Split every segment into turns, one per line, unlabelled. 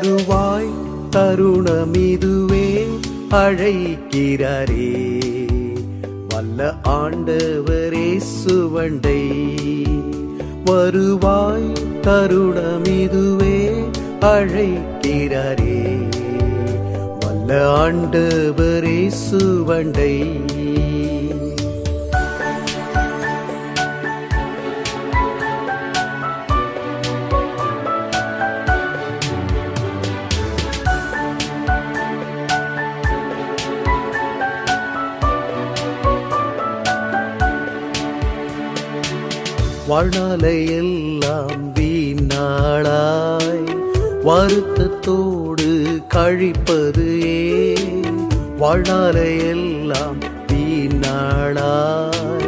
தருவாய் தருணமிதுவே அழைக்கிறாரே. வல்ல ஆண்டவரே சுவண்டை வருவாய் தருணமிதுவே அழைக்கிறாரே. வல்ல ஆண்டவரே சுவண்டை வாழ்நாளையெல்லாம் வீணாளாய் வருத்தத்தோடு கழிப்பது ஏ வாழ்நாளையெல்லாம் வீணாளாய்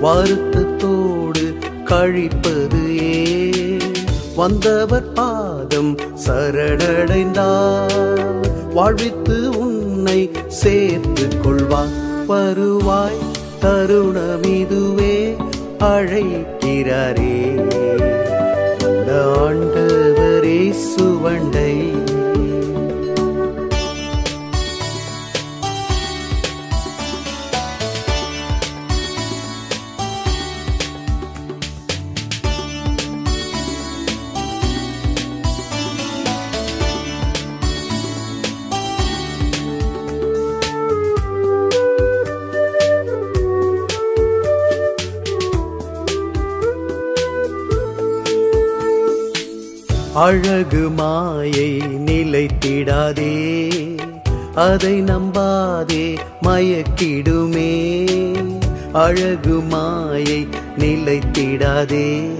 வருத்தத்தோடு கழிப்பது ஏ வந்தவர் பாதம் சரணடைந்தார் வாழ்வித்து உன்னை சேர்த்து கொள்வார் வருவாய் தருணம் இதுவே. அழைக்கிறாரே. நல்ல ஆண்டவரே சுவண்டை அழகு மாயை நிலைத்திடாதே. அதை நம்பாதே மயக்கிடுமே. அழகு மாயை நிலைத்திடாதே.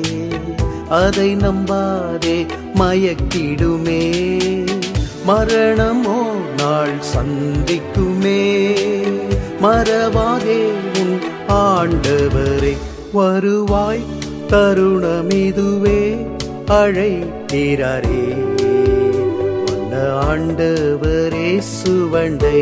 அதை நம்பாதே மயக்கிடுமே. மரணமோ நாள் சந்திக்குமே. மறவாதே உன் ஆண்டவரை. வருவாய் தருணமிதுவே அழைக்கிறாரே. வல்ல ஆண்டவரே சுவண்டை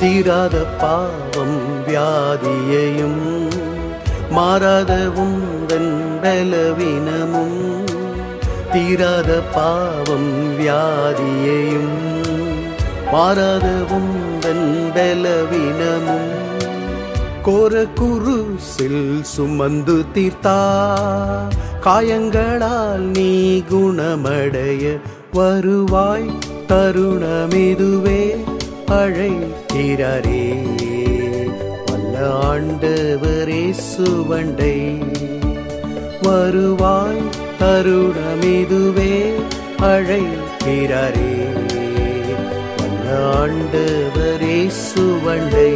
தீராத பாவம் வியாதியையும் மாறாத உந்தன் பலவீனமும் தீராத பாவம் வியாதியையும் மாறாத உந்தன் பலவீனமும் கோர குருசில் சுமந்து தீர்த்தா காயங்களால் நீ குணமடைய வருவாய் தருணமிதுவே அழைக்கிறாரே. வல்ல ஆண்டவரே சுவண்டை வருவாய் தருணமிதுவே அழைக்கிறாரே. வல்ல ஆண்டவரே சுவண்டை